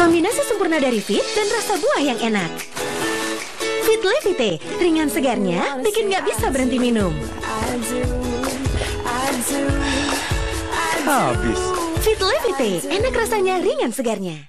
Kombinasi sempurna dari Fit dan rasa buah yang enak. Fit Levite, ringan segarnya, bikin nggak bisa berhenti minum. Habis. Fit Levite, enak rasanya, ringan segarnya.